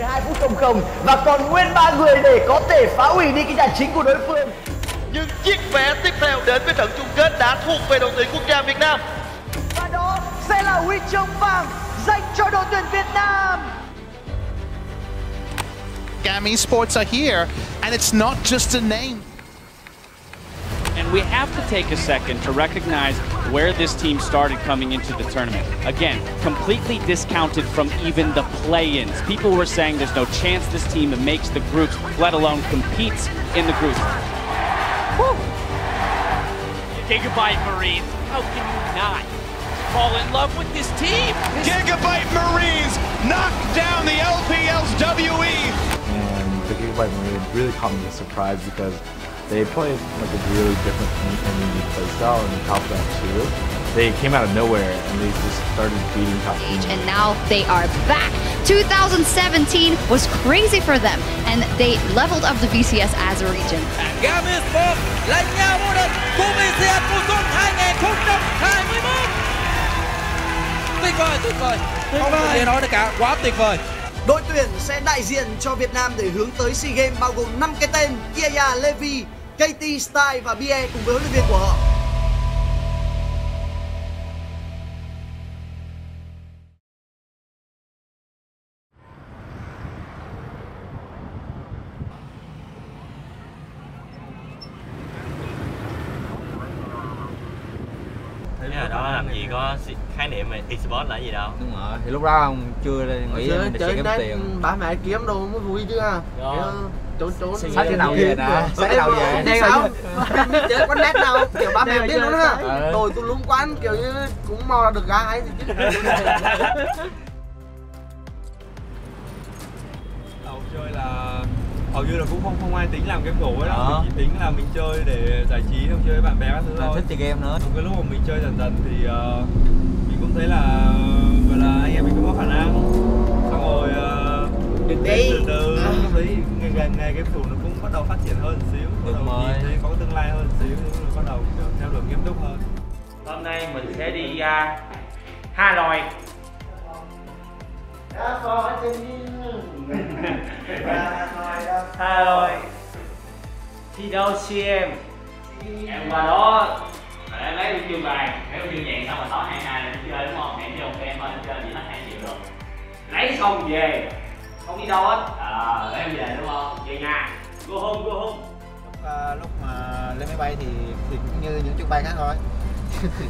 12 phút không không và còn nguyên ba người để có thể phá hủy đi cái nhà chính của đối phương. Nhưng chiếc vé tiếp theo đến với trận chung kết đã thuộc về đội tuyển quốc gia Việt Nam. Và đó sẽ là huy chương vàng dành cho đội tuyển Việt Nam. GAM Esports are here, and it's not just a name. And we have to take a second to recognize where this team started coming into the tournament. Again, completely discounted from even the play-ins. People were saying there's no chance this team makes the groups, let alone competes in the groups. Woo. Gigabyte Marines, how can you not fall in love with this team? Gigabyte Marines knock down the LPLWE. And the Gigabyte Marines really caught me by surprise because they played like a really different and unique playstyle and top that too. They came out of nowhere and they just started beating top teams. And now they are back. 2017 was crazy for them and they leveled up the VCS as a region. Gamis Sport là nhà vô địch của VCS mùa 2021. Tuyệt vời, tuyệt vời. Không có gì nói được cả, quá tuyệt vời. Đội tuyển sẽ đại diện cho Việt Nam để hướng tới SEA Games bao gồm 5 cái tên Yaya Levi, KT Style và BE cùng với huấn luyện viên của họ. Esports là gì đâu. Đúng rồi thì lúc đó ông chưa nghĩ chơi, mình chơi sẽ kiếm tiền. ba mẹ kiếm đồ mới vui chứ à trốn trốn Xách cái đầu về nè, xách cái đầu về. Thì sao chơi con net nào kiểu ba mẹ biết luôn ha rồi tôi lúng quán kiểu như cũng mò là được gái thì chứ. Đầu chơi là hầu như là cũng không không ai tính làm game thủ ấy đâu. Đó. mình chỉ tính là mình chơi để giải trí không chơi với bạn bè các thứ thôi. thích chơi game nữa. Còn cái lúc mà mình chơi dần dần thì mình cũng thấy là gọi là anh em mình cũng có khả năng. Xong rồi uh, Được từ đi. từ À. lúc đấy nghề, nghề, nghề game thủ nó cũng bắt đầu phát triển hơn một xíu. Bắt đầu nhìn thấy có tương lai hơn một xíu bắt đầu theo đuổi nghiêm túc hơn. Hôm nay mình sẽ đi uh, Hà Nội Hà Nội thi đấu CM em qua đó để lấy huy chương vàng lấy huy chương vàng xong rồi tối hai xong về. Không đi đâu hết. À, em về đúng không? Về nhà. Go home go home à, lúc mà lên máy bay thì thì cũng như những chuyến bay khác thôi.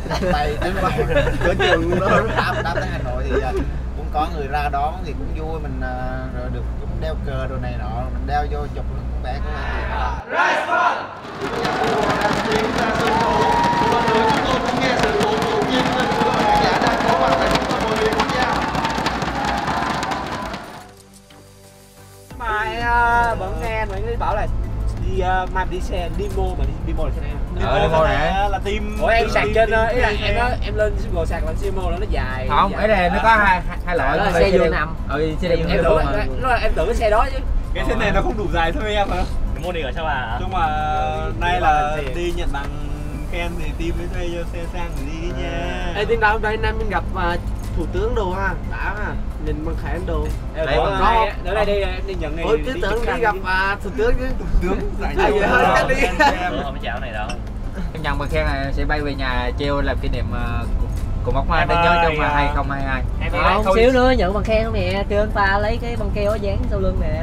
Đặt bay đến bay. Cửa trường đó. Đáp đáp tới Hà Nội thì à, cũng có người ra đón thì cũng vui. Mình à, rồi được cũng đeo cờ đồ này nọ. Mình đeo vô chụp nó cũng vẽ cũng là mà uh, vẫn nghe người bảo là đi uh, mà đi xe demo mà đi demo là xe này. Ờ, demo nè. là team ủa em sạc team- trên team- uh, ý là team- em nói em lên ngồi sạc lên demo là nó dài không ấy là nó có hai hai- loại là Có xe vừa nằm. ừ xe em đeo tưởng mà. là, nó là em tưởng cái xe đó chứ. Cái xe này nó không đủ dài thôi em hả mua đi rồi sao bà nhưng mà nay là đi nhận bằng khen thì team mới thuê cho xe sang để đi đi nha. Ê, tiếng đâu đây nam mình gặp à, thủ tướng đồ ha? Đã ha. Nhìn bằng khải đồ Em Đây, là có. đây- đây đi em đi nhận này ôi đi tưởng đi gặp à, thủ tướng chứ. Tướng À, vậy? thôi, chắc đi. Bữa không chào này đâu. Em nhận bằng khen này sẽ bay về nhà treo làm kỷ niệm ờ, cùng bóc hoa. Để nhớ trong ơi, à, 2022 em Không, thôi. xíu nữa nhận bằng khen nè. Kêu anh ta lấy cái băng keo dán sau lưng nè.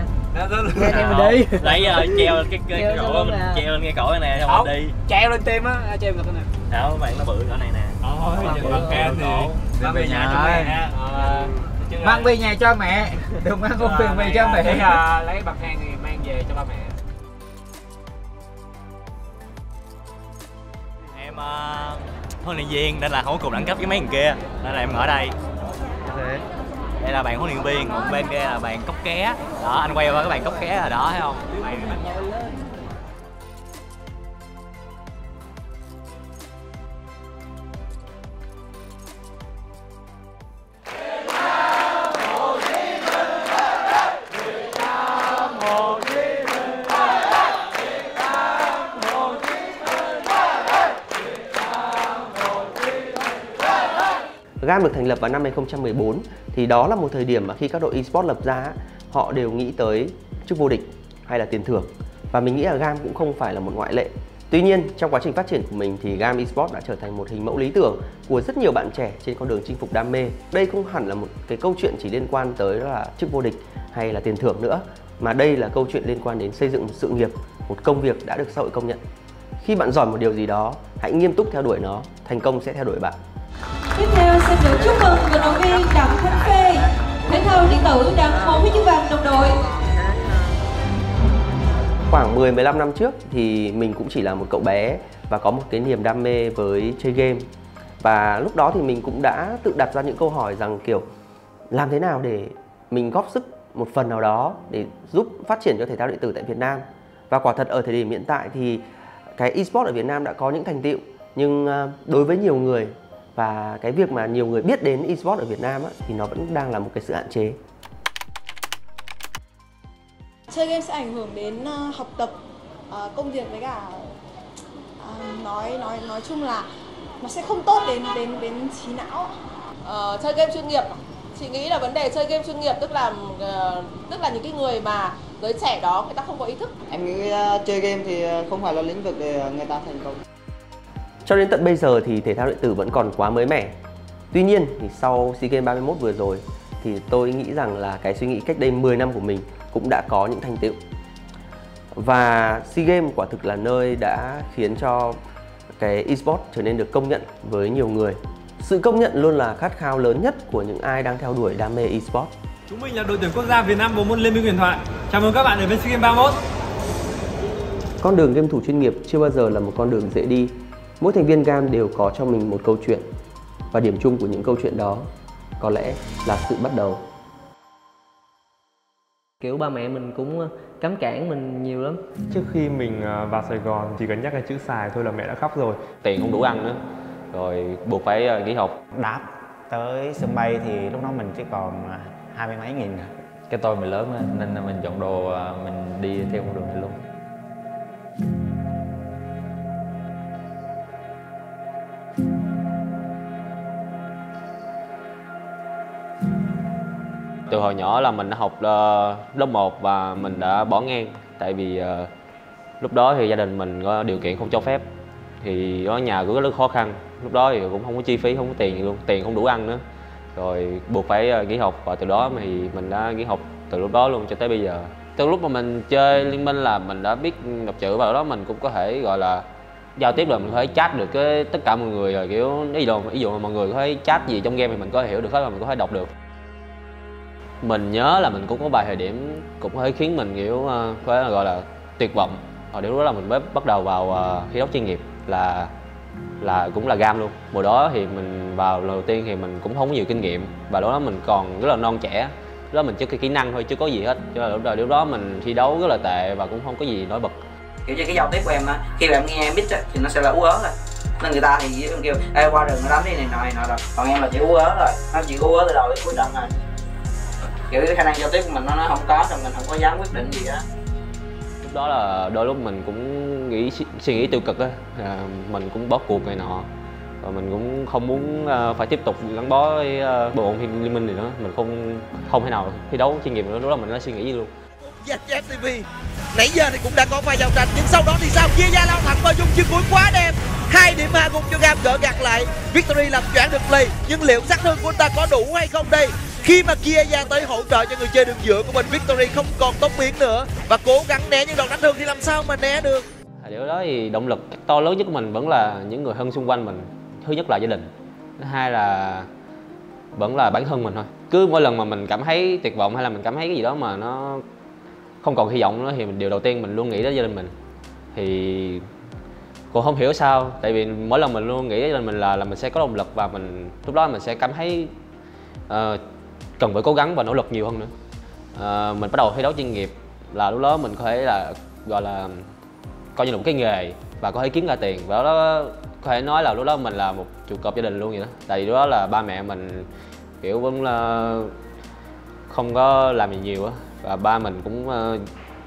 Nghe theo mình đi. Lấy uh, treo cái cái, cổ treo lên cái cổ này nè xong Không. rồi đi. Treo lên tim á treo ngực nè. Đó bạn nó bự cỡ này nè. Thôi nhận bằng khen thì Đem về nhà cho mẹ. Ờ, mang về nhà cho mẹ. Đừng mang công tiền về cho lấy, mẹ. à, lấy bằng khen thì mang về cho ba mẹ. Em uh, huấn luyện viên nên là không có cùng đẳng cấp với mấy người kia. Nên là em ở đây. Đây là bạn huấn luyện viên còn bên kia là bạn cốc ké. Đó anh quay qua cái bạn cốc ké rồi đó thấy không bạn được thành lập vào năm 2014 thì đó là một thời điểm mà khi các đội esports lập ra họ đều nghĩ tới chức vô địch hay là tiền thưởng và mình nghĩ là GAM cũng không phải là một ngoại lệ. Tuy nhiên, trong quá trình phát triển của mình thì GAM Esports đã trở thành một hình mẫu lý tưởng của rất nhiều bạn trẻ trên con đường chinh phục đam mê. Đây không hẳn là một cái câu chuyện chỉ liên quan tới là chức vô địch hay là tiền thưởng nữa, mà đây là câu chuyện liên quan đến xây dựng một sự nghiệp, một công việc đã được xã hội công nhận. Khi bạn giỏi một điều gì đó, hãy nghiêm túc theo đuổi nó, thành công sẽ theo đuổi bạn. Tiếp theo xin được chúc mừng vận động viên Đặng Thanh Phê, thể thao điện tử đạt một huy chương vàng đồng đội. Khoảng 10-15 năm trước thì mình cũng chỉ là một cậu bé và có một cái niềm đam mê với chơi game. Và lúc đó thì mình cũng đã tự đặt ra những câu hỏi rằng kiểu làm thế nào để mình góp sức một phần nào đó để giúp phát triển cho thể thao điện tử tại Việt Nam. Và quả thật ở thời điểm hiện tại thì cái esports ở Việt Nam đã có những thành tựu nhưng ờ, đối với nhiều người và cái việc mà nhiều người biết đến esports ở Việt Nam á, thì nó vẫn đang là một cái sự hạn chế. Chơi game sẽ ảnh hưởng đến uh, học tập, uh, công việc với cả uh, nói nói nói chung là nó sẽ không tốt đến đến đến trí não. Ờ, chơi game chuyên nghiệp chị nghĩ là vấn đề chơi game chuyên nghiệp tức là uh, tức là những cái người mà giới trẻ đó người ta không có ý thức em nghĩ uh, chơi game thì không phải là lĩnh vực để người ta thành công cho đến tận bây giờ thì thể thao điện tử vẫn còn quá mới mẻ. Tuy nhiên thì sau SEA Games 31 vừa rồi thì tôi nghĩ rằng là cái suy nghĩ cách đây 10 năm của mình cũng đã có những thành tựu. Và SEA Games quả thực là nơi đã khiến cho cái esports trở nên được công nhận với nhiều người. Sự công nhận luôn là khát khao lớn nhất của những ai đang theo đuổi đam mê esports. Chúng mình là đội tuyển quốc gia Việt Nam bộ môn Liên minh huyền thoại. Chào mừng các bạn đến với SEA Games 31. Con đường game thủ chuyên nghiệp chưa bao giờ là một con đường dễ đi Mỗi thành viên GAM đều có cho mình một câu chuyện và điểm chung của những câu chuyện đó có lẽ là sự bắt đầu. Kiểu ba mẹ mình cũng ờ, cấm cản mình nhiều lắm. Trước khi mình ờ, vào Sài Gòn chỉ cần nhắc đến chữ xài thôi là mẹ đã khóc rồi. Tiền không đủ ăn nữa, rồi buộc phải ờ, nghỉ học. Đáp tới sân bay thì lúc đó mình chỉ còn hai mươi mấy nghìn. Cái tôi mình lớn nên là mình chọn đồ mình đi theo con đường này luôn. Từ hồi nhỏ là mình đã học ờ, lớp 1 và mình đã bỏ ngang. Tại vì ờ, lúc đó thì gia đình mình có điều kiện không cho phép. Thì ở nhà cũng rất khó khăn. Lúc đó thì cũng không có chi phí, không có tiền luôn. Tiền không đủ ăn nữa. Rồi buộc phải ờ, nghỉ học. Và từ đó thì mình đã nghỉ học từ lúc đó luôn cho tới bây giờ. Từ lúc mà mình chơi liên minh là mình đã biết đọc chữ. Và đó mình cũng có thể, gọi là, giao tiếp được. Mình có thể chat được cái tất cả mọi người rồi, kiểu, ví dụ ví dụ mà mọi người có thể chat gì trong game thì mình có thể hiểu được hết và mình có thể đọc được mình nhớ là mình cũng có vài thời điểm cũng hơi khiến mình kiểu ờ, uh, là gọi là tuyệt vọng. Hồi điểm đó là mình mới bắt đầu vào uh, thi đấu chuyên nghiệp là là cũng là gam luôn. Mùa đó thì mình vào lần đầu tiên thì mình cũng không có nhiều kinh nghiệm và lúc đó mình còn rất là non trẻ. Lúc đó mình chưa có kỹ năng thôi chưa có gì hết. Cho nên lúc đó, lúc đó mình thi đấu rất là tệ và cũng không có gì nổi bật. Kiểu như cái giao tiếp của em á khi mà em nghe em á thì nó sẽ là ú ớ rồi. Nên người ta thì kêu ê qua đường nó đánh đi này nọ này nọ rồi. Còn em là chỉ ú ớ rồi. Nó chỉ ú ớ từ đầu đến cuối trận rồi kiểu cái khả năng giao tiếp của mình nó, nó không có thì mình không có dám quyết định gì á lúc đó là đôi lúc mình cũng nghĩ suy nghĩ tiêu cực á. À, mình cũng bớt cuộc này nọ. Và mình cũng không muốn uh, phải tiếp tục gắn bó với uh, bộ môn liên minh này nữa. Mình không không thể nào thi đấu chuyên nghiệp nữa. Lúc đó mình đã suy nghĩ luôn. ZF TV nãy giờ thì cũng đã có vài giao tranh nhưng sau đó thì sao? Chia ra lao thẳng vào dung chiêu cuối quá đẹp. Hai điểm hạ gục cho gam gỡ gạt lại. Victory làm choáng được play nhưng liệu sát thương của anh ta có đủ hay không đây khi mà kia ra tới hỗ trợ cho người chơi đường giữa của mình victory không còn tốc biến nữa và cố gắng né những đòn đánh thương thì làm sao mà né được? À, điều đó thì động lực to lớn nhất của mình vẫn là những người thân xung quanh mình. Thứ nhất là gia đình thứ hai là vẫn là bản thân mình thôi. Cứ mỗi lần mà mình cảm thấy tuyệt vọng hay là mình cảm thấy cái gì đó mà nó không còn hy vọng nữa thì mình điều đầu tiên mình luôn nghĩ đến gia đình mình. Thì cũng không hiểu sao tại vì mỗi lần mình luôn nghĩ đến mình là là mình sẽ có động lực và mình lúc đó mình sẽ cảm thấy uh, cần phải cố gắng và nỗ lực nhiều hơn nữa. À, mình bắt đầu thi đấu chuyên nghiệp là lúc đó mình có thể là gọi là coi như là một cái nghề và có thể kiếm ra tiền. Và đó có thể nói là lúc đó mình là một trụ cột gia đình luôn vậy đó. Tại vì lúc đó là ba mẹ mình kiểu vẫn là không có làm gì nhiều á. Và ba mình cũng ờ,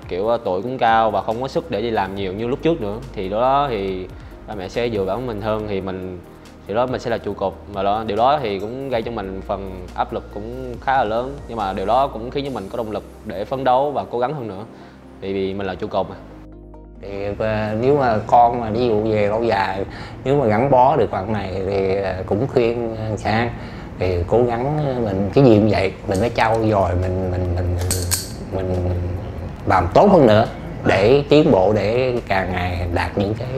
kiểu tuổi cũng cao và không có sức để đi làm nhiều như lúc trước nữa. Thì đó thì ba mẹ sẽ dựa vào mình hơn. Thì mình điều đó mình sẽ là trụ cột và đó điều đó thì cũng gây cho mình phần áp lực cũng khá là lớn. Nhưng mà điều đó cũng khiến cho mình có động lực để phấn đấu và cố gắng hơn nữa. Vì vì mình là trụ cột mà. Thì à, nếu mà con mà ví dụ về lâu dài nếu mà gắn bó được bạn này thì à, cũng khuyên à, sang thì cố gắng mình cái gì cũng vậy mình phải trau dồi mình mình mình mình, làm tốt hơn nữa để tiến bộ để càng ngày đạt những cái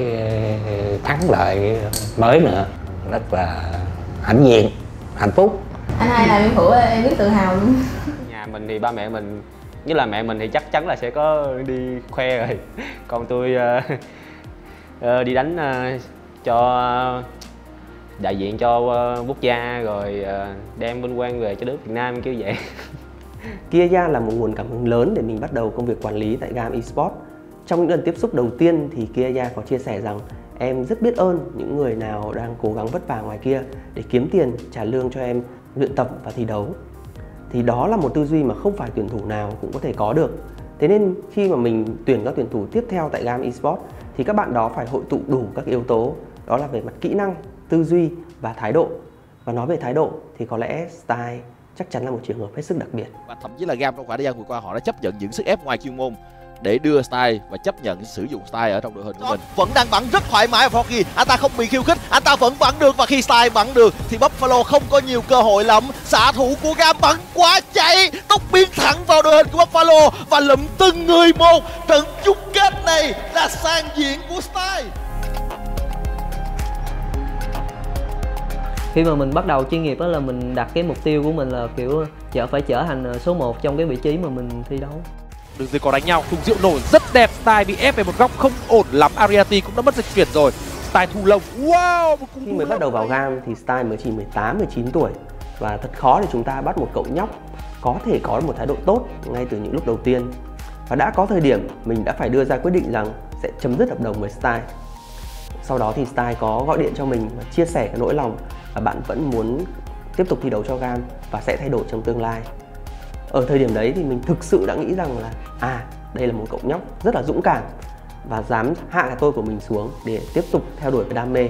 thắng lợi mới nữa rất là hãnh diện hạnh phúc. Anh hai là em hữu em biết tự hào luôn. Nhà mình thì ba mẹ mình với là mẹ mình thì chắc chắn là sẽ có đi khoe rồi. Còn tôi uh, uh, đi đánh uh, cho đại diện cho uh, quốc gia rồi uh, đem vinh quang về cho nước Việt Nam kiểu vậy. Kia là một nguồn cảm hứng lớn để mình bắt đầu công việc quản lý tại GAM Esports. Trong những lần tiếp xúc đầu tiên thì Kia có chia sẻ rằng em rất biết ơn những người nào đang cố gắng vất vả ngoài kia để kiếm tiền trả lương cho em luyện tập và thi đấu. Thì đó là một tư duy mà không phải tuyển thủ nào cũng có thể có được. Thế nên khi mà mình tuyển các tuyển thủ tiếp theo tại GAM Esports thì các bạn đó phải hội tụ đủ các yếu tố đó là về mặt kỹ năng, tư duy và thái độ. Và nói về thái độ thì có lẽ style chắc chắn là một trường hợp hết sức đặc biệt. Và thậm chí là Gam trong khoảng thời gian vừa qua họ đã chấp nhận những sức ép ngoài chuyên môn để đưa style và chấp nhận sử dụng style ở trong đội hình của mình. Vẫn đang bắn rất thoải mái và Forky, anh ta không bị khiêu khích, anh ta vẫn bắn được và khi style bắn được thì Buffalo không có nhiều cơ hội lắm. Xạ thủ của Gam bắn quá chạy, tốc biến thẳng vào đội hình của Buffalo và lụm từng người một. Trận chung kết này là sang diện của style. khi mà mình bắt đầu chuyên nghiệp đó là mình đặt cái mục tiêu của mình là kiểu chợ phải trở thành số 1 trong cái vị trí mà mình thi đấu đường dưới có đánh nhau. Thùng rượu nổi rất đẹp style bị ép về một góc không ổn lắm. Ariati cũng đã mất dịch chuyển rồi. Style thu lông wow một khi mới bắt đầu vào gam thì style mới chỉ 18 19 tuổi. Và thật khó để chúng ta bắt một cậu nhóc có thể có một thái độ tốt ngay từ những lúc đầu tiên. Và đã có thời điểm mình đã phải đưa ra quyết định rằng sẽ chấm dứt hợp đồng với style. Sau đó thì style có gọi điện cho mình và chia sẻ cái nỗi lòng và bạn vẫn muốn tiếp tục thi đấu cho GAM và sẽ thay đổi trong tương lai ở thời điểm đấy thì mình thực sự đã nghĩ rằng là à đây là một cậu nhóc rất là dũng cảm và dám hạ cái tôi của mình xuống để tiếp tục theo đuổi cái đam mê.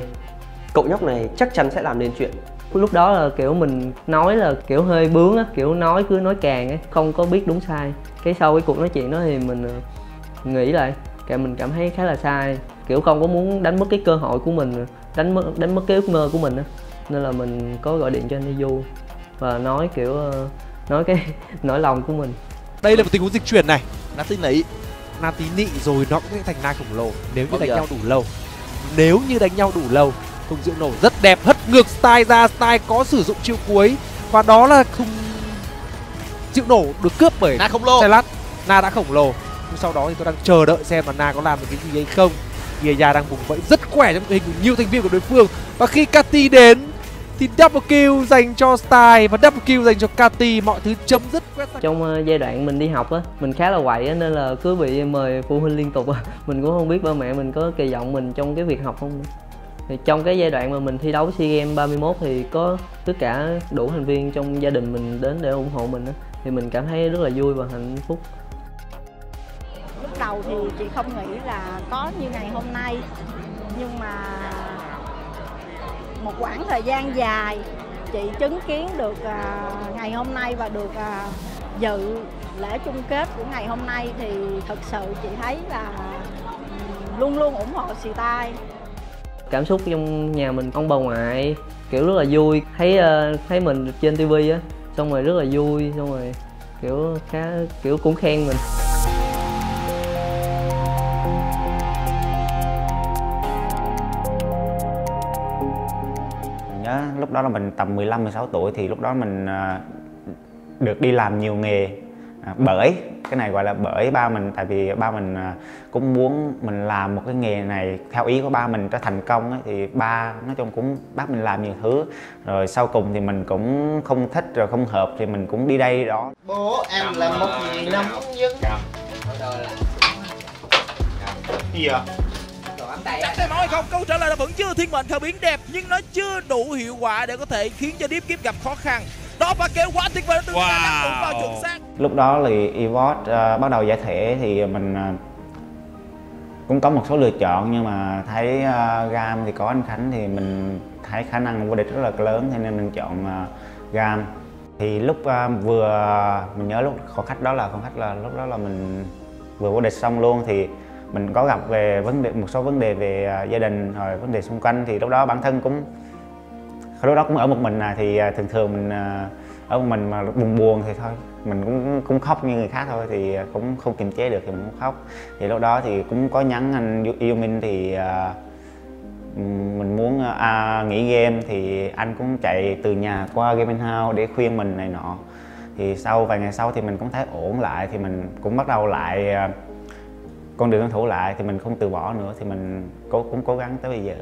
Cậu nhóc này chắc chắn sẽ làm nên chuyện. Lúc đó là kiểu mình nói là kiểu hơi bướng á, kiểu nói cứ nói càng ấy, không có biết đúng sai. Cái sau cái cuộc nói chuyện đó thì mình ờ, nghĩ lại cả mình cảm thấy khá là sai. Kiểu không có muốn đánh mất cái cơ hội của mình, đánh mất đánh mất cái ước mơ của mình á. Nên là mình có gọi điện cho anh Du và nói kiểu ờ, nói cái nỗi lòng của mình. Đây là một tình huống dịch chuyển này. Nati nị Nati nị rồi nó cũng sẽ thành nai khổng lồ. Nếu như đánh nhau đủ lâu. Nếu như đánh nhau đủ lâu thùng rượu nổ rất đẹp. Hất ngược style ra. Style có sử dụng chiêu cuối. Và đó là thùng rượu nổ được cướp bởi na khổng lồ. Xe lát na đã khổng lồ. Nhưng sau đó thì tôi đang chờ đợi xem là na có làm được cái gì hay không. Gia đang bùng vẫy rất khỏe trong hình. Nhiều thành viên của đối phương. Và khi Kati đến thì double kill dành cho Style và double kill dành cho Kati mọi thứ chấm dứt. Quét trong uh, giai đoạn mình đi học á mình khá là quậy á nên là cứ bị mời phụ huynh liên tục á. Mình cũng không biết ba mẹ mình có kỳ vọng mình trong cái việc học không thì trong cái giai đoạn mà mình thi đấu SEA Games 31 thì có tất cả đủ thành viên trong gia đình mình đến để ủng hộ mình á. Thì mình cảm thấy rất là vui và hạnh phúc. Lúc đầu thì chị không nghĩ là có như ngày hôm nay nhưng mà một quãng thời gian dài chị chứng kiến được à, ngày hôm nay và được à, dự lễ chung kết của ngày hôm nay thì thật sự chị thấy là luôn luôn ủng hộ xì tai. Cảm xúc trong nhà mình ông bà ngoại kiểu rất là vui. Thấy uh, thấy mình trên tivi á xong rồi rất là vui xong rồi kiểu khá kiểu cũng khen mình. Lúc đó là mình tầm 15 16 tuổi thì lúc đó mình à, được đi làm nhiều nghề. À, bởi cái này gọi là bởi ba mình tại vì ba mình à, cũng muốn mình làm một cái nghề này theo ý của ba mình cho thành công ấy, thì ba nói chung cũng bắt mình làm nhiều thứ. Rồi sau cùng thì mình cũng không thích rồi không hợp thì mình cũng đi đây đó. Bố em là một người nông dân. Gì vậy Chắc sẽ nói không? Câu trả lời là vẫn chưa thiên mệnh khởi biến đẹp nhưng nó chưa đủ hiệu quả để có thể khiến cho Deep Keep gặp khó khăn. Đó và kêu quá tuyệt vời từ wow. đúng vào chuẩn xác. Lúc đó thì Evot uh, bắt đầu giải thể thì mình uh, cũng có một số lựa chọn nhưng mà thấy uh, Gam thì có anh Khánh thì mình thấy khả năng vô địch rất là lớn cho nên mình chọn uh, gam thì lúc uh, vừa mình nhớ lúc khoảng khách đó là khoảng khách là lúc đó là mình vừa vô địch xong luôn thì mình có gặp về vấn đề một số vấn đề về à, gia đình rồi vấn đề xung quanh thì lúc đó bản thân cũng lúc đó cũng ở một mình à thì à, thường thường mình à, ở một mình mà buồn buồn thì thôi mình cũng cũng khóc như người khác thôi thì cũng không kiềm chế được thì mình cũng khóc. Thì lúc đó thì cũng có nhắn anh yêu minh thì mình muốn à, nghỉ game thì anh cũng chạy từ nhà qua game house để khuyên mình này nọ. Thì sau vài ngày sau thì mình cũng thấy ổn lại thì mình cũng bắt đầu lại con đường thủ lại thì mình không từ bỏ nữa, thì mình cố, cũng cố gắng tới bây giờ.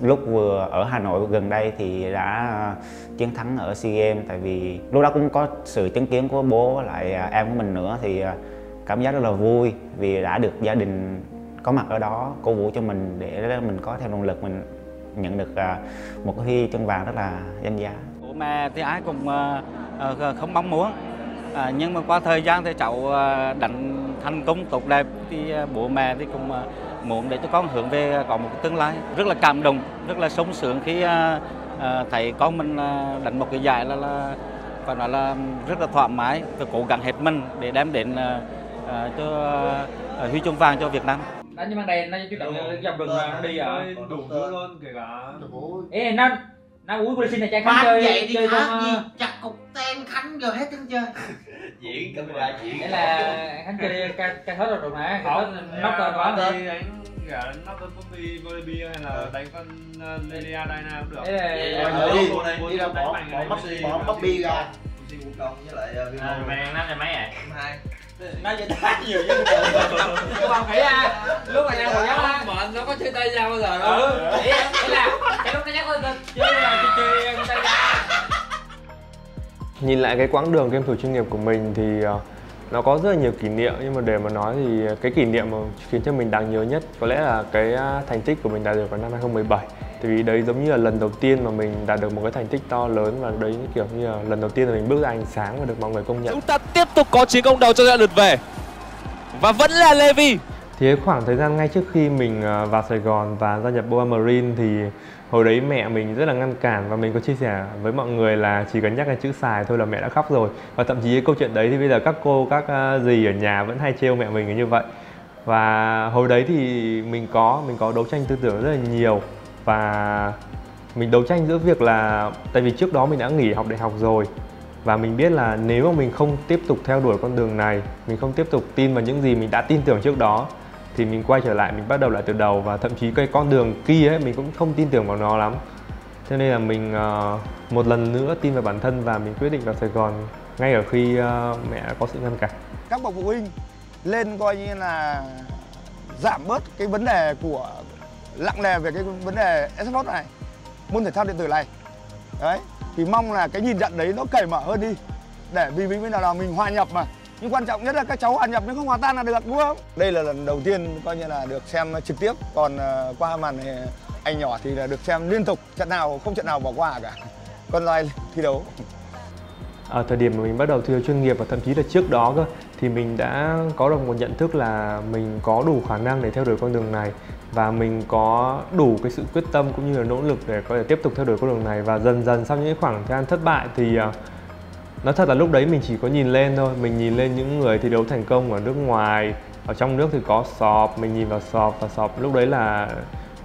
Lúc vừa ở Hà Nội gần đây thì đã chiến thắng ở SEA Games, tại vì lúc đó cũng có sự chứng kiến của bố lại à, em của mình nữa, thì à, cảm giác rất là vui vì đã được gia đình có mặt ở đó, cổ vũ cho mình để mình có thêm động lực, mình nhận được à, một cái huy chương vàng rất là danh giá. Ủa mẹ thì ai cũng không mong muốn nhưng mà qua thời gian thì cháu đánh thành công tốt đẹp thì bố mẹ thì cũng muốn để cho con hướng về có một tương lai rất là cảm động rất là sung sướng khi thấy con mình đánh một cái giải là, là phải nói là rất là thoải mái và cố gắng hết mình để đem đến À, cho uh, huy chương vàng cho Việt Nam đánh như băng đèn nó chứ động dòng mà nó đi à đủ luôn kể cả ê nó nó uống cô xin này chạy khánh chơi vậy thì chơi con, gì chặt cục ten khánh giờ hết trơn chơi diễn camera diễn đấy là khánh chơi ca ca thớt rồi mà ca thớt nóc tên quá đi đánh cả nóc tên Poppy Volibia hay là đánh con Lelia Dyna cũng được đi đi ra bỏ bỏ Poppy ra công với lại Vimo mày đang năm là mấy vậy? hai nó chơi đá nhiều chứ các bạn nghĩ à lúc mà đang còn nhắc á. mà nó có chơi tay ra bao giờ đâu. Ừ ý là cái lúc nó nhắc lên chơi là chơi tay ra nhìn lại cái quãng đường game thủ chuyên nghiệp của mình thì uh, nó có rất là nhiều kỷ niệm. Nhưng mà để mà nói thì cái kỷ niệm mà khiến cho mình đáng nhớ nhất có lẽ là cái thành tích của mình đạt được vào năm 2017 tại vì đấy giống như là lần đầu tiên mà mình đạt được một cái thành tích to lớn và đấy kiểu như là lần đầu tiên là mình bước ra ánh sáng và được mọi người công nhận. Chúng ta tiếp tục có chiến công đầu cho giai lượt về. Và vẫn là Levi thì khoảng thời gian ngay trước khi mình à, vào Sài Gòn và gia nhập Boa Marine thì hồi đấy mẹ mình rất là ngăn cản và mình có chia sẻ với mọi người là chỉ cần nhắc đến chữ xài thôi là mẹ đã khóc rồi. Và thậm chí cái câu chuyện đấy thì bây giờ các cô các à, dì ở nhà vẫn hay trêu mẹ mình như vậy. Và hồi đấy thì mình có mình có đấu tranh tư tưởng rất là nhiều và mình đấu tranh giữa việc là tại vì trước đó mình đã nghỉ học đại học rồi và mình biết là nếu mà mình không tiếp tục theo đuổi con đường này mình không tiếp tục tin vào những gì mình đã tin tưởng trước đó thì mình quay trở lại mình bắt đầu lại từ đầu. Và thậm chí cái con đường kia ấy mình cũng không tin tưởng vào nó lắm. Cho nên là mình uh, một lần nữa tin vào bản thân và mình quyết định vào Sài Gòn ngay ở khi uh, mẹ có sự ngăn cản. Các bậc phụ huynh lên coi như là giảm bớt cái vấn đề của lặng lè về cái vấn đề esports này môn thể thao điện tử này. Đấy thì mong là cái nhìn nhận đấy nó cởi mở hơn đi để vì vì nào là mình hòa nhập mà. Nhưng quan trọng nhất là các cháu hòa nhập nhưng không hòa tan là được đúng không? Đây là lần đầu tiên coi như là được xem trực tiếp còn uh, qua màn này anh nhỏ thì là được xem liên tục trận nào không trận nào bỏ qua cả. Con loài thi đấu. Ở thời điểm mà mình bắt đầu thi đấu chuyên nghiệp và thậm chí là trước đó cơ thì mình đã có được một nhận thức là mình có đủ khả năng để theo đuổi con đường này và mình có đủ cái sự quyết tâm cũng như là nỗ lực để có thể tiếp tục theo đuổi con đường này. Và dần dần sau những khoảng thời gian thất bại thì uh, nói thật là lúc đấy mình chỉ có nhìn lên thôi. Mình nhìn lên những người thi đấu thành công ở nước ngoài ở trong nước thì có sọp mình nhìn vào sọp và sọp lúc đấy là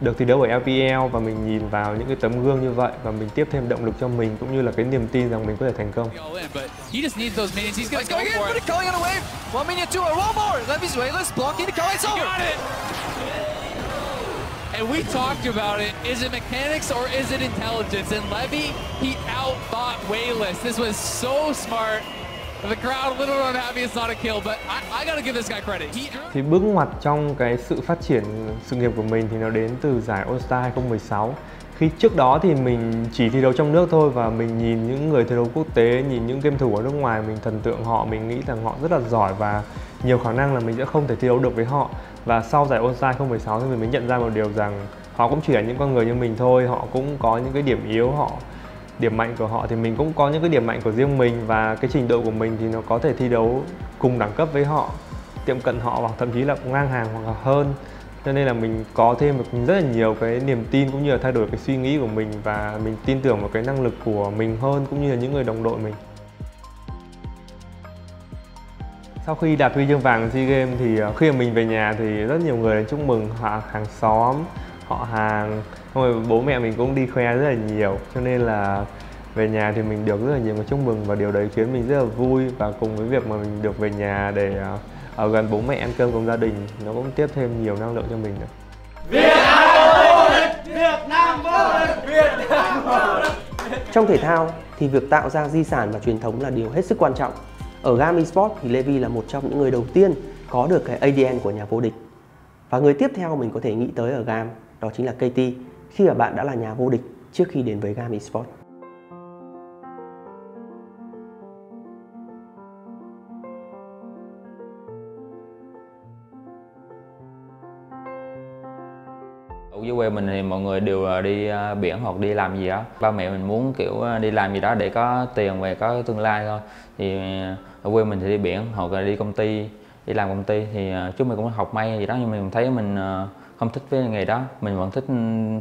được thi đấu ở LPL và mình nhìn vào những cái tấm gương như vậy và mình tiếp thêm động lực cho mình cũng như là cái niềm tin rằng mình có thể thành công. And we talked about it. Is it mechanics or is it intelligence? And Levy, he outbought Wayless. This was so smart. The crowd a little unhappy it's not a kill, but I, I gotta give this guy credit. He... Thì bước ngoặt trong cái sự phát triển sự nghiệp của mình thì nó đến từ giải All Star 2016. Khi trước đó thì mình chỉ thi đấu trong nước thôi và mình nhìn những người thi đấu quốc tế, nhìn những game thủ ở nước ngoài mình thần tượng họ, mình nghĩ rằng họ rất là giỏi và nhiều khả năng là mình sẽ không thể thi đấu được với họ và sau giải Onside Star 2016 thì mình mới nhận ra một điều rằng họ cũng chỉ là những con người như mình thôi, họ cũng có những cái điểm yếu, họ, điểm mạnh của họ thì mình cũng có những cái điểm mạnh của riêng mình và cái trình độ của mình thì nó có thể thi đấu cùng đẳng cấp với họ, tiệm cận họ hoặc thậm chí là ngang hàng hoặc là hơn. Cho nên là mình có thêm được rất là nhiều cái niềm tin cũng như là thay đổi cái suy nghĩ của mình và mình tin tưởng vào cái năng lực của mình hơn cũng như là những người đồng đội mình. Sau khi đạt huy chương vàng SEA Games thì ờ, khi mà mình về nhà thì rất nhiều người đến chúc mừng họ hàng xóm họ hàng xong rồi bố mẹ mình cũng đi khoe rất là nhiều cho nên là về nhà thì mình được rất là nhiều người chúc mừng và điều đấy khiến mình rất là vui và cùng với việc mà mình được về nhà để ờ, ở gần bố mẹ ăn cơm cùng gia đình nó cũng tiếp thêm nhiều năng lượng cho mình nữa. Việt Nam vô địch! Việt Nam vô địch! Việt Nam vô địch! Trong thể thao thì việc tạo ra di sản và truyền thống là điều hết sức quan trọng. Ở GAM Esports thì Levi là một trong những người đầu tiên có được cái ADN của nhà vô địch. Và người tiếp theo mình có thể nghĩ tới ở GAM đó chính là KT khi mà bạn đã là nhà vô địch trước khi đến với GAM Esports. Quê mình thì mọi người đều à, đi à, biển hoặc đi làm gì đó. Ba mẹ mình muốn kiểu à, đi làm gì đó để có tiền về có tương lai thôi. Thì ở quê mình thì đi biển hoặc là đi công ty, đi làm công ty thì chúng mình cũng học may gì đó nhưng mình thấy mình không thích với nghề đó. Mình vẫn thích ừ,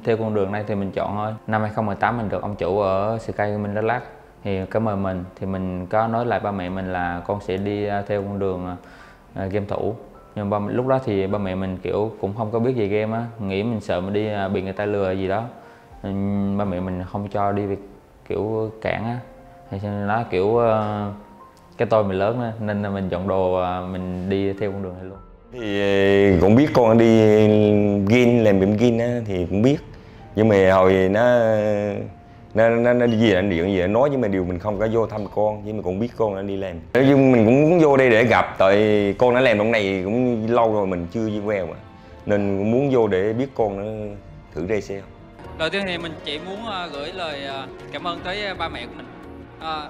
theo con đường này thì mình chọn thôi. Năm 2018 mình được ông chủ ở Sky Minh Đắk Lắk. Thì có mời mình. Thì mình có nói lại ba mẹ mình là con sẽ đi theo con đường game thủ nhưng ba, lúc đó thì ba mẹ mình kiểu cũng không có biết về game á. Nghĩ mình sợ mình đi à, bị người ta lừa gì đó. Nên ba mẹ mình không cho đi việc kiểu cản á. Thì cho nên nó kiểu ờ, cái tôi mình lớn nên là mình chọn đồ và mình đi theo con đường này luôn. Thì ờ, cũng biết con đi gin làm điểm gin á thì cũng biết. Nhưng mà hồi nó nó nó, nó gì anh điện gì nói với mình điều mình không có vô thăm con nhưng mà cũng biết con nó đi làm. Nói chung mình cũng muốn vô đây để gặp tại con nó làm trong này cũng lâu rồi mình chưa đi queo mà. Nên cũng muốn vô để biết con nó thử đây xe đầu tiên thì mình chỉ muốn ờ, gửi lời ờ, cảm ơn tới ờ, ba mẹ của mình. À,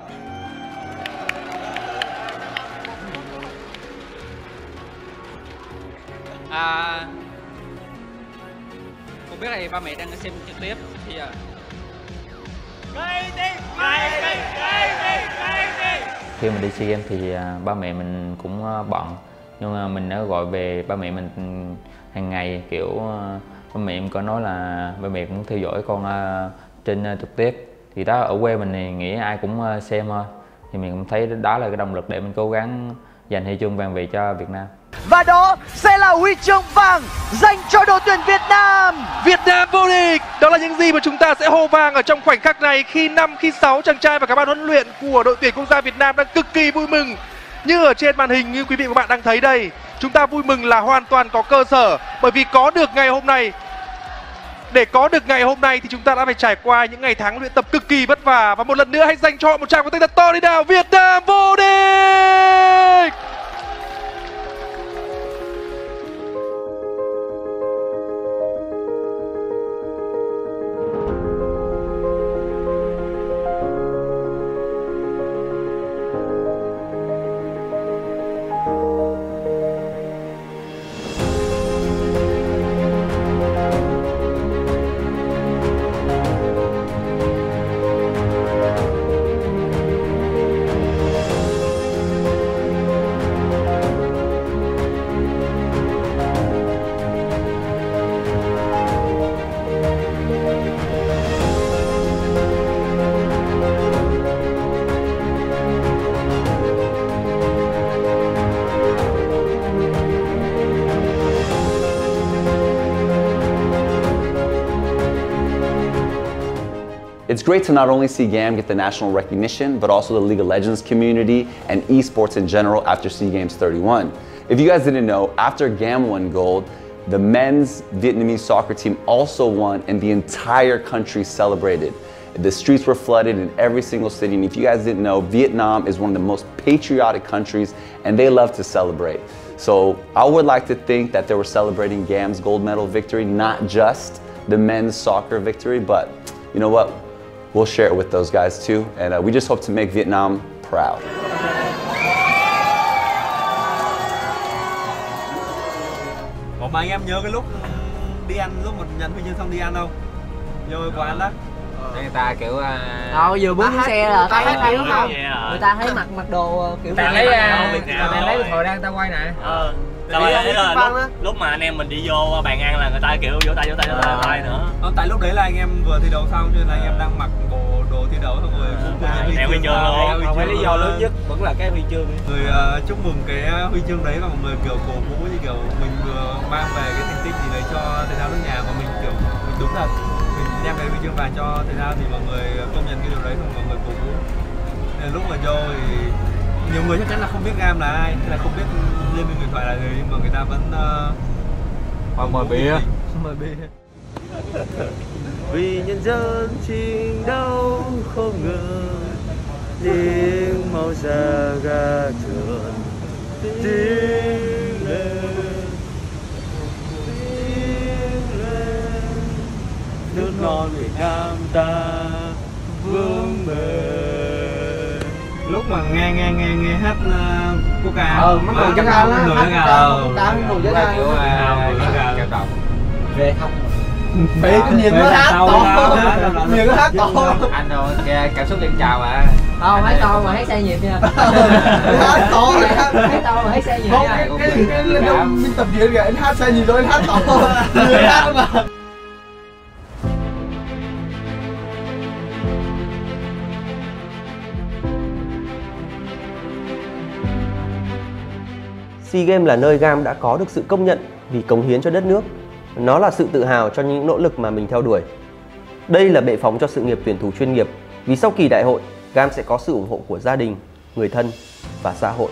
à, không biết là ba mẹ đang xem trực tiếp thì khi mình đi SEA Games thì à, ba mẹ mình cũng à, bận. Nhưng mà mình đã gọi về ba mẹ mình hàng ngày, kiểu à, ba mẹ em có nói là ba mẹ cũng theo dõi con trên trực tiếp. Thì đó, ở quê mình thì nghĩ ai cũng xem thôi. Thì mình cũng thấy đó là cái động lực để mình cố gắng giành huy chương vàng về cho Việt Nam và đó sẽ là huy chương vàng dành cho đội tuyển Việt Nam. Việt Nam vô địch. Đó là những gì mà chúng ta sẽ hô vang ở trong khoảnh khắc này khi năm khi sáu chàng trai và các bạn huấn luyện của đội tuyển quốc gia Việt Nam đang cực kỳ vui mừng. Như ở trên màn hình như quý vị và các bạn đang thấy đây, chúng ta vui mừng là hoàn toàn có cơ sở bởi vì có được ngày hôm nay để có được ngày hôm nay thì chúng ta đã phải trải qua những ngày tháng luyện tập cực kỳ vất vả và một lần nữa hãy dành cho họ một tràng vỗ tay thật to đi nào Việt Nam vô địch great to not only see GAM get the national recognition, but also the League of Legends community and esports in general after SEA Games 31. If you guys didn't know, after GAM won gold, the men's Vietnamese soccer team also won and the entire country celebrated. The streets were flooded in every single city. And if you guys didn't know, Vietnam is one of the most patriotic countries and they love to celebrate. So I would like to think that they were celebrating GAM's gold medal victory, not just the men's soccer victory, but you know what? We'll share it with those guys too. And uh, we just hope to make Vietnam proud. Ủa mà anh em nhớ cái lúc đi ăn, lúc mình nhận huy chương xong đi ăn không? Vô quán đó để người ta kiểu uh... Ờ vừa bước xe là thấy kiểu không? người ta thấy mặc mặc đồ ờ, kiểu ta lấy à, ta lấy rồi. thời đang ta quay nè. Ờ Tại rồi vì ấy là lúc, lúc mà anh em mình đi vô bàn ăn là người ta kiểu vỗ tay vỗ tay vỗ tay, tay nữa. Ờ, tại lúc đấy là anh em vừa thi đấu xong cho nên là anh em đang mặc bộ đồ thi đấu xong rồi cũng huy chương luôn. đeo Cái lý do lớn nhất vẫn là cái huy chương người ờ, chúc mừng cái huy chương đấy và mọi người kiểu cổ vũ như kiểu mình vừa mang về cái thành tích gì đấy cho thể thao nước nhà và mình kiểu mình đúng là đem cái huy chương vàng cho thể thao thì mọi người công nhận cái điều đấy xong mọi người cổ vũ. Nên lúc mà vô thì nhiều người chắc chắn là không biết Gam là ai hay là không biết liên minh huyền thoại là gì nhưng mà người ta vẫn uh, mời bia mời bia vì nhân dân chiến đấu không ngừng tiếng màu da gà trường tiếng lên tiếng lên nước non Việt Nam ta vững bền lúc mà nghe nghe nghe nghe hát uh, Ờ, mắc cười chắc ăn á, nổi hát gà coca, ờ coca, nổi da gà. kiểu là nổi gà Kẹo đồng về không. Cái nhìn nó hát to. Nhìn nó hát to. Anh rồi kìa cảm xúc lên chào mà. Không hát to mà hát xe nhịp nha Hát to hát to. Mà hát xe nhịp nha cái cái cái mình tập diễn kìa anh hát xe nhìn rồi anh hát to. Người hát mà SEA Games là nơi Gam đã có được sự công nhận vì cống hiến cho đất nước. Nó là sự tự hào cho những nỗ lực mà mình theo đuổi. Đây là bệ phóng cho sự nghiệp tuyển thủ chuyên nghiệp vì sau kỳ đại hội, Gam sẽ có sự ủng hộ của gia đình, người thân và xã hội.